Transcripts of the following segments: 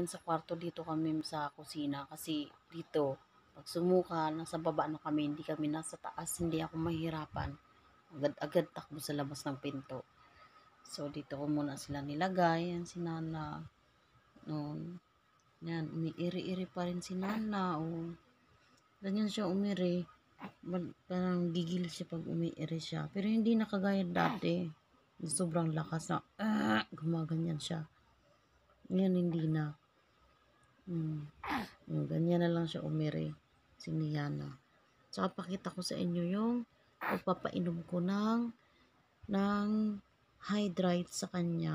ngayon sa kwarto dito kami sa kusina. Kasi dito pag sumuka nasa baba na kami hindi kami nasa taas hindi ako mahirapan. Agad-agad takbo sa labas ng pinto. So dito ko muna sila nilagay yan si Nana. Noon. Yan umiiri-iri pa rin si Nana oh. ganyan siya umiri. Parang gigil siya pag umiiri siya. Pero hindi na kagaya dati. Sobrang lakas na ah, gumaganyan siya. Ngayon hindi na. Hmm. Hmm, ganyan na lang siya umiri. Si Niana. Tsaka pakita ko sa inyo yung pagpapainom ko ng ng hydrate sa kanya.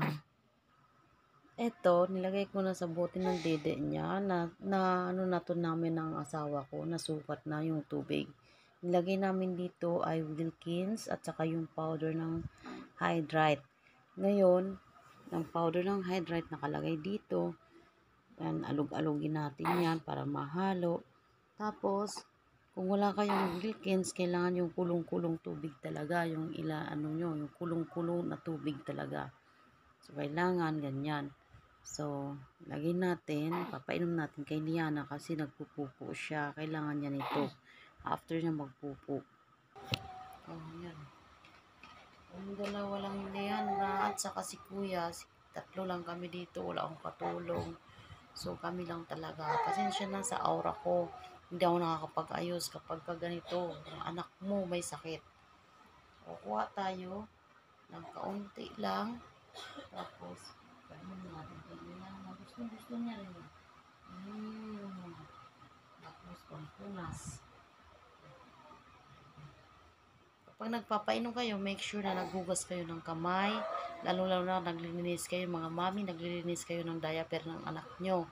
Eto, nilagay ko na sa bote ng dede niya na, na ano na to namin ng asawa ko, nasukat na yung tubig. Nilagay namin dito ay Wilkins at saka yung powder ng hydrate. Ngayon, ng powder ng hydrate nakalagay dito. Yan, alog-alogin natin yan para mahalo. Tapos, kung wala kayong Wilkins, kailangan yung kulong-kulong tubig talaga. Yung ila, ano nyo, yung kulong-kulong na tubig talaga. So, kailangan ganyan. So, lagay natin, papainom natin kay Liana kasi nagpupupo siya. Kailangan niya nito after niya magpupo. Oh, yan. Ang dalawa lang Liana at saka si Kuya. Si, tatlo lang kami dito. Wala akong katulong. So, kami lang talaga. Pasensya na sa aura ko. Hindi ako nakakapag-ayos kapag ka ganito. Ang anak mo may sakit. Kukuha tayo ng kaunti lang. Tapos, ganun natin. Kailangan. Gusto, gusto niya rin. Mm. Tapos, pampunas. Kapag nagpapainom kayo, make sure na naghugas kayo ng kamay. Lalo-lalo na naglilinis kayo, mga mami, naglilinis kayo ng diaper ng anak nyo.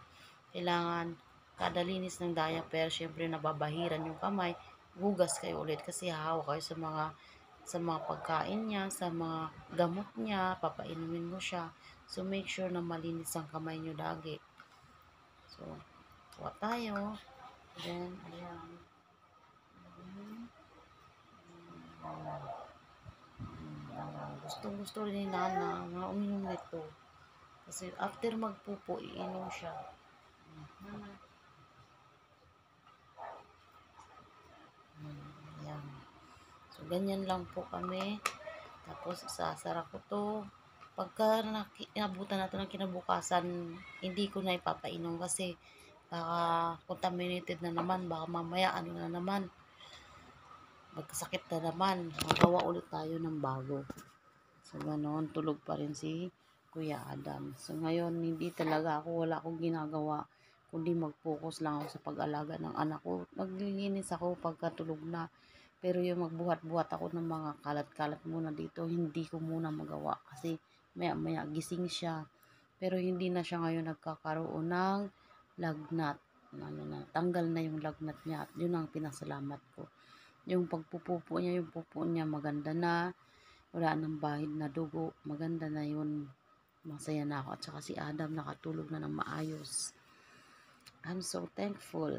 Kailangan, kada linis ng diaper, syempre nababahiran yung kamay, hugas kayo ulit kasi hahawa kayo sa mga sa mga pagkain niya, sa mga gamot niya, papainumin mo siya. So, make sure na malinis ang kamay nyo lagi. So, kuha tayo. Then, ayan. Mm. Gustong gusto rin ni Nana na uminom nito. Kasi after magpupo, iinom siya. Nana. So, ganyan lang po kami. Tapos, sasara ko to. Pagka inabutan natin ng kinabukasan, hindi ko na ipapainom kasi baka contaminated na naman. Baka mamaya ano na naman magkasakit na naman, magawa ulit tayo ng bago. So, ganoon, tulog pa rin si Kuya Adam. So, ngayon, hindi talaga ako, wala akong ginagawa, kundi mag-focus lang ako sa pag-alaga ng anak ko. Naglilinis ako pagkatulog na, pero yung magbuhat-buhat ako ng mga kalat-kalat muna dito, hindi ko muna magawa kasi maya-maya gising siya. Pero hindi na siya ngayon nagkakaroon ng lagnat. Ano na, tanggal na yung lagnat niya at yun ang pinasalamat ko yung pagpupupo niya, yung pupo niya maganda na, wala nang bahid na dugo, maganda na yun. Masaya na ako. At saka si Adam nakatulog na ng maayos. I'm so thankful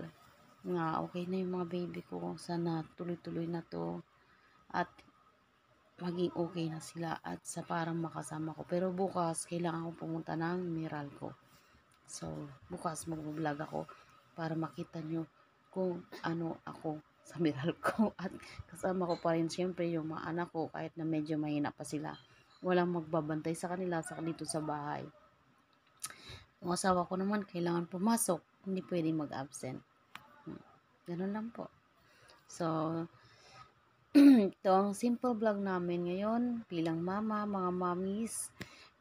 nga okay na yung mga baby ko. Sana tuloy-tuloy na to. At maging okay na sila at sa parang makasama ko. Pero bukas, kailangan ko pumunta ng Meralco. So, bukas mag-vlog ako para makita nyo kung ano ako sa Meralco at kasama ko pa rin siyempre yung mga anak ko kahit na medyo mahina pa sila. Walang magbabantay sa kanila sa dito sa bahay. Yung asawa ko naman kailangan pumasok, hindi pwedeng mag-absent. Hmm. Ganun lang po. So, ito ang simple vlog namin ngayon bilang mama, mga mommies.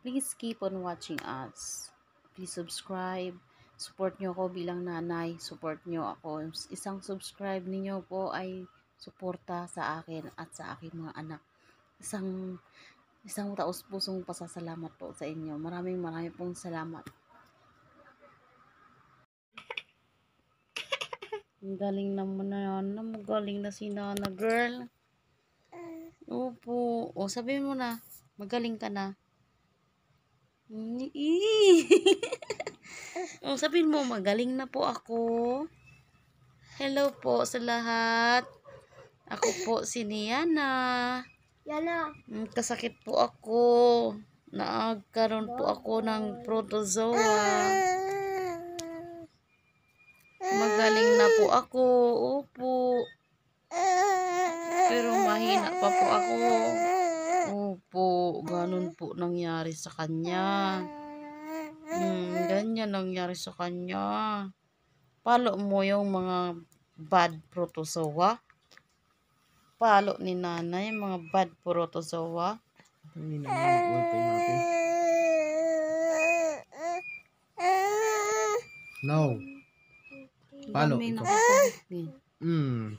Please keep on watching us. Please subscribe support nyo ako bilang nanay, support nyo ako. Isang subscribe ninyo po ay suporta sa akin at sa aking mga anak. Isang isang taos pusong pasasalamat po sa inyo. Maraming maraming pong salamat. Ang galing naman na yan. Magaling na si Nana girl. Opo. O, sabihin mo na. Magaling ka na. Oh, sabihin mo, magaling na po ako. Hello po sa lahat. Ako po si Niana. Yana. Mm, Kasakit po ako. Nagkaroon po ako ng protozoa. po ako. Opo. Pero mahina pa po ako. Opo, ganun po nangyari sa kanya. Hmm, ganyan nangyari sa kanya. Palo mo yung mga bad protozoa. Palo ni nanay yung mga bad protozoa. Hindi na natin. No. Palo, eh. Hmm.